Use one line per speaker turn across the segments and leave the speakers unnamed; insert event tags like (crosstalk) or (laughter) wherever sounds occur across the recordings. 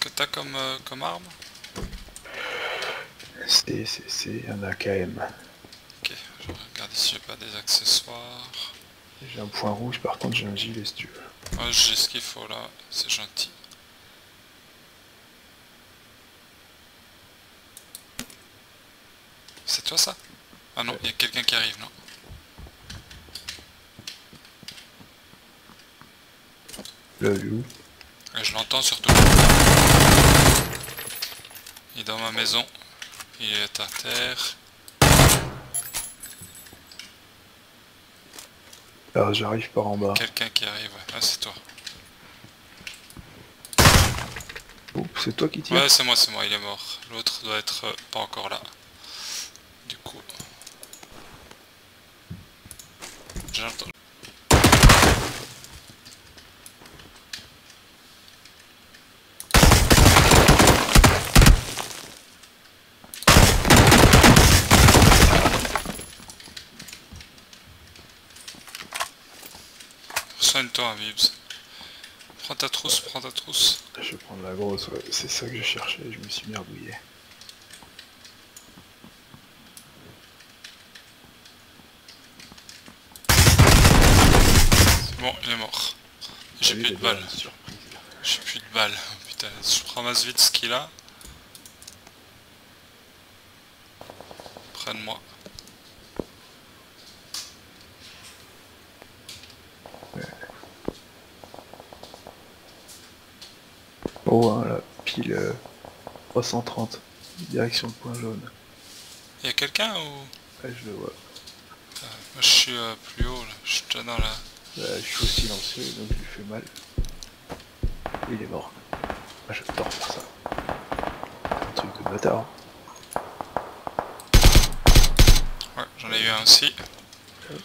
que t'as comme, euh, comme arme
C'est, un AKM.
Ok, je vais regarder si j'ai pas des accessoires.
J'ai un point rouge, par contre j'ai un gilet si tu veux.
Ouais, j'ai ce qu'il faut là, c'est gentil. C'est toi ça? Ah non, il y a quelqu'un qui arrive, non?
Lui où
je l'entends surtout. Il est dans ma maison. Il est à terre.
Alors j'arrive par en bas.
Quelqu'un qui arrive, ouais. Ah, c'est toi.
Oh, c'est toi qui tire
Ouais, c'est moi, c'est moi, il est mort. L'autre doit être euh, pas encore là. Du coup. J'entends. Soigne-toi. Prends ta trousse, prends ta trousse.
Je vais prendre la grosse, ouais. c'est ça que je cherchais, je me suis merdouillé.
Bon, il est mort. J'ai
Salut,
plus de balles. J'ai plus de balles. Putain, je ramasse vite ce qu'il a. Près
Oh, hein, là, pile euh, 330, direction le point jaune.
Il y a quelqu'un ou?
Ouais, je le vois.
Euh, Moi je suis euh, plus haut là. Je suis dans la.
Euh, je suis au silencieux, donc je lui fais mal. Il est mort. Ah, J'adore faire ça. Un truc de bâtard.
Ouais, j'en ai eu un aussi. Comme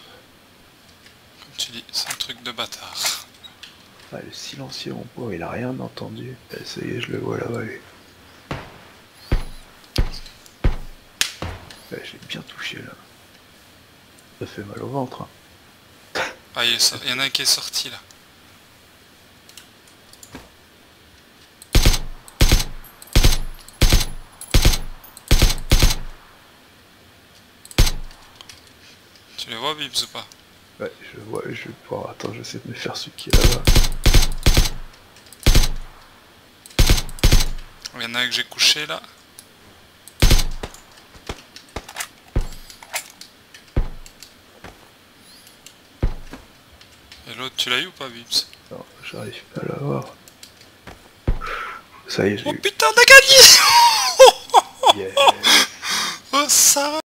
tu dis, c'est un truc de bâtard.
Ah, le silencieux, mon pauvre, il a rien entendu. Ah, ça y est, je le vois là-bas, lui. Ouais, je l'ai bien touché, là. Ça fait mal au ventre. hein.
Ah, il y en a un qui est sorti là. Tu les vois, Bibs ou pas?
Ouais, je vois, je vais pouvoir... Attends, j'essaie de me faire celui qui est là-bas.
Il y en a un que j'ai couché là. Et l'autre, tu l'as eu ou pas, Bibs
Non, j'arrive pas à l'avoir. Ça y est, j'ai
Oh
eu.
putain, on a gagné. (laughs) Oh ça va